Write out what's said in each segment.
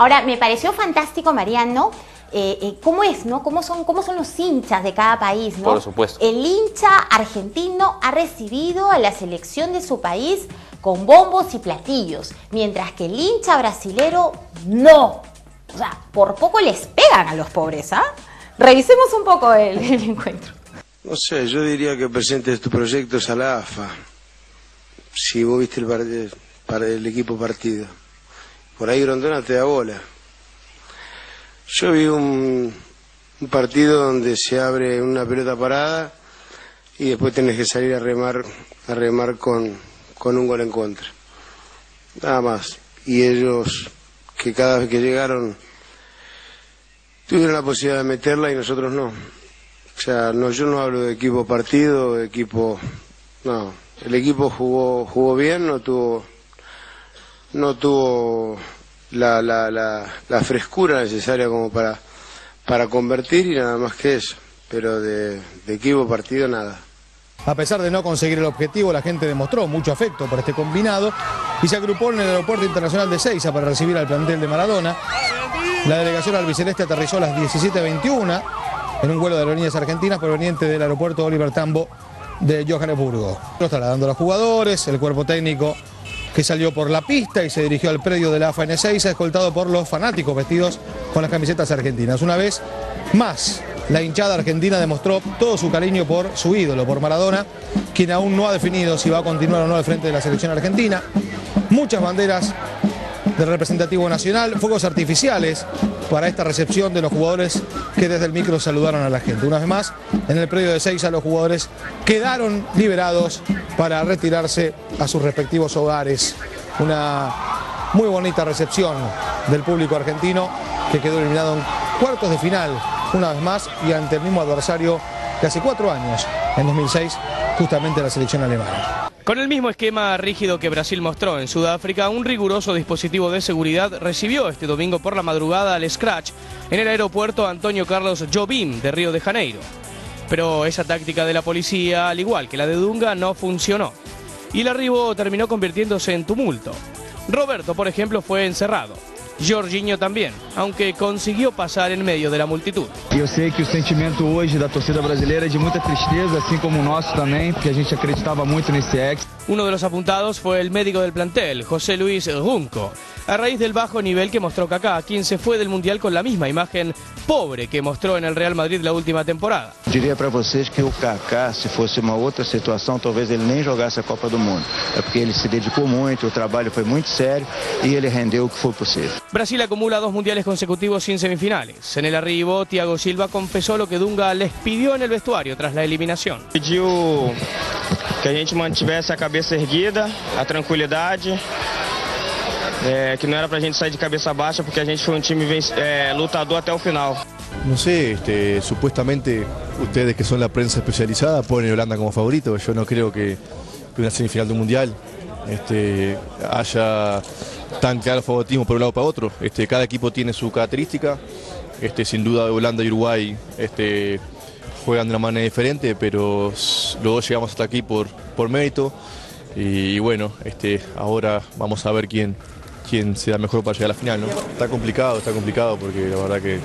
Ahora, me pareció fantástico, Mariano, eh, eh, cómo es, ¿no? ¿Cómo son, ¿Cómo son los hinchas de cada país, ¿no? Por supuesto. El hincha argentino ha recibido a la selección de su país con bombos y platillos, mientras que el hincha brasilero no. O sea, por poco les pegan a los pobres, ¿ah? Revisemos un poco el, el encuentro. No sé, yo diría que presentes tu proyecto a la AFA. Si vos viste el, partido, para el equipo partido. Por ahí Grondona te da bola. Yo vi un, partido donde se abre una pelota parada y después tenés que salir a remar, a remar con, con un gol en contra. Nada más. Y ellos, que cada vez que llegaron, tuvieron la posibilidad de meterla y nosotros no. O sea, no, yo no hablo de equipo partido, de equipo. No, el equipo jugó, jugó bien, no tuvo, no tuvo la, frescura necesaria como para, convertir y nada más que eso. Pero de, equipo partido nada. A pesar de no conseguir el objetivo, la gente demostró mucho afecto por este combinado y se agrupó en el Aeropuerto Internacional de Seiza para recibir al plantel de Maradona. La delegación albiceleste aterrizó a las 17.21 en un vuelo de aerolíneas argentinas proveniente del aeropuerto Oliver Tambo de Johannesburgo. Los trasladando a los jugadores, el cuerpo técnico que salió por la pista y se dirigió al predio de la N6, escoltado por los fanáticos vestidos con las camisetas argentinas. Una vez más, la hinchada argentina demostró todo su cariño por su ídolo, por Maradona, quien aún no ha definido si va a continuar o no al frente de la selección argentina. Muchas banderas del representativo nacional, fuegos artificiales para esta recepción de los jugadores que desde el micro saludaron a la gente. Una vez más, en el predio de Seiza los jugadores quedaron liberados para retirarse a sus respectivos hogares. Una muy bonita recepción del público argentino que quedó eliminado en cuartos de final una vez más y ante el mismo adversario de hace cuatro años, en 2006, justamente la selección alemana. Con el mismo esquema rígido que Brasil mostró en Sudáfrica, un riguroso dispositivo de seguridad recibió este domingo por la madrugada al Scratch en el aeropuerto Antonio Carlos Jobim de Río de Janeiro. Pero esa táctica de la policía, al igual que la de Dunga, no funcionó. Y el arribo terminó convirtiéndose en tumulto. Roberto, por ejemplo, fue encerrado. Jorginho também, aunque conseguiu passar em meio da multitud. Eu sei que o sentimento hoje da torcida brasileira é de muita tristeza, assim como o nosso também, porque a gente acreditava muito nesse ex. Uno de los apuntados fue el médico del plantel, José Luis Runco, a raíz del bajo nivel que mostró Kaká, quien se fue del Mundial con la misma imagen pobre que mostró en el Real Madrid la última temporada. Diria para vocês que o Kaká, se fosse uma outra situação, talvez ele nem jogasse a Copa do Mundo. É porque ele se dedicou muito, o trabalho foi muito sério e ele rendeu o que foi possível. Brasil acumula dos mundiales consecutivos sin semifinales. En el arribo, Thiago Silva confesó lo que Dunga les pidió en el vestuario tras la eliminación. Pediu que a gente mantivesse a cabeça erguida, a tranquilidade, que não era pra gente sair de cabeça baixa, porque a gente foi um time é, lutador até o final. No sé, este, supuestamente ustedes que son la prensa especializada ponen a Holanda como favorito. Yo no creo que, una semifinal de un mundial este, haya tan claro favoritismo por un lado para otro. Este, cada equipo tiene su característica. Este, sin duda Holanda y Uruguay este, juegan de una manera diferente, pero luego llegamos hasta aquí por, por mérito. Y, y bueno, este, ahora vamos a ver quién, quién sea mejor para llegar a la final. ¿no? Está complicado, está complicado porque la verdad que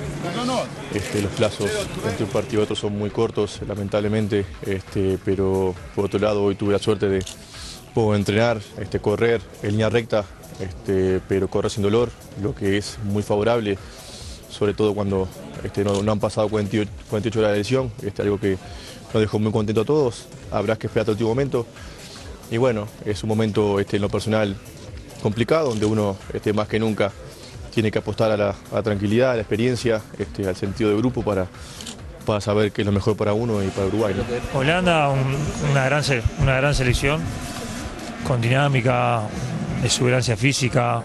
este, los plazos entre un partido y otro son muy cortos, lamentablemente. Este, pero por otro lado, hoy tuve la suerte de poder entrenar, este, correr en línea recta, este, pero correr sin dolor, lo que es muy favorable, sobre todo cuando este, no, no han pasado 48, 48 horas de lesión, este, algo que nos dejó muy contento a todos. Habrá que esperar hasta el último momento. Y bueno, es un momento este, en lo personal complicado, donde uno este, más que nunca tiene que apostar a la, tranquilidad, a la experiencia, este, al sentido de grupo para, para saber qué es lo mejor para uno y para Uruguay. Holanda, un, una, gran, una gran selección, con dinámica, exuberancia física,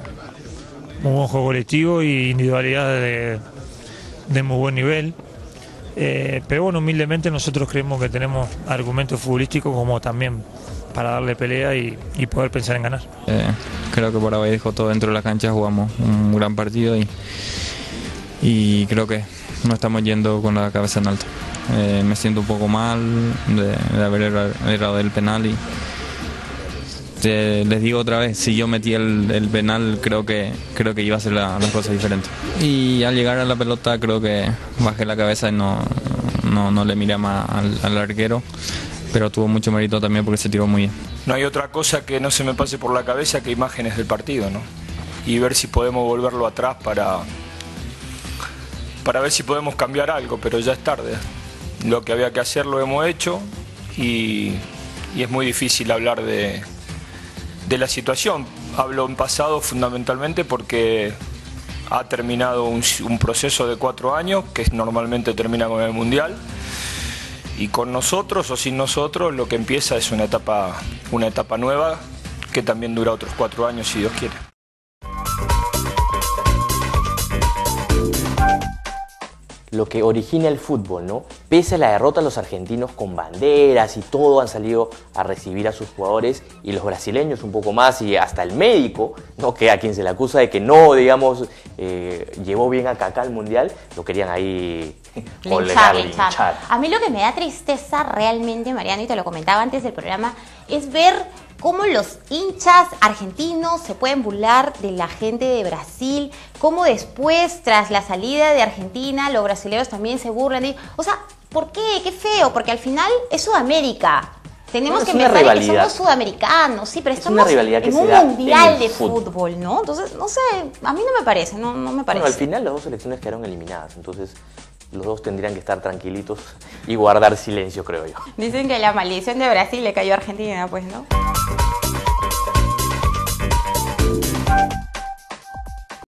muy buen juego colectivo y individualidad de, de muy buen nivel. Eh, pero bueno, humildemente nosotros creemos que tenemos argumentos futbolísticos como también para darle pelea y, poder pensar en ganar. Eh, creo que Paraguay dejó todo dentro de la cancha, jugamos un gran partido y, creo que no estamos yendo con la cabeza en alto. Eh, me siento un poco mal de, haber erra- errado el penal y les digo otra vez, si yo metí el, penal, creo que creo que iba a ser la, las cosas diferentes. Y al llegar a la pelota, creo que bajé la cabeza y no, no, no le miré más al arquero, pero tuvo mucho mérito también porque se tiró muy bien. No hay otra cosa que no se me pase por la cabeza que imágenes del partido, ¿no? Y ver si podemos volverlo atrás para, para ver si podemos cambiar algo, pero ya es tarde. Lo que había que hacer lo hemos hecho y, y es muy difícil hablar de, de la situación. Hablo en pasado fundamentalmente porque ha terminado un, un proceso de cuatro años que normalmente termina con el Mundial y con nosotros o sin nosotros lo que empieza es una etapa, una etapa nueva que también dura otros cuatro años si Dios quiere. lo que origina el fútbol, ¿no? Pese a la derrota, los argentinos con banderas y todo han salido a recibir a sus jugadores y los brasileños un poco más y hasta el médico, ¿no? Que a quien se le acusa de que no, digamos, eh, llevó bien a Kaká al Mundial, lo querían ahí Linchar, linchar. A mí lo que me da tristeza realmente, Mariano, y te lo comentaba antes del programa, es ver cómo los hinchas argentinos se pueden burlar de la gente de Brasil, cómo después, tras la salida de Argentina, los brasileños también se burlan. de- o sea, ¿por qué? Qué feo, porque al final es Sudamérica. Tenemos Bueno, es que pensar en que somos sudamericanos, sí, pero Es estamos una que en un mundial en de fútbol, ¿no? Entonces, no sé, a mí no me parece, no, no me parece. Bueno, al final las dos selecciones quedaron eliminadas, entonces los dos tendrían que estar tranquilitos y guardar silencio, creo yo. Dicen que la maldición de Brasil le cayó a Argentina, pues, ¿no?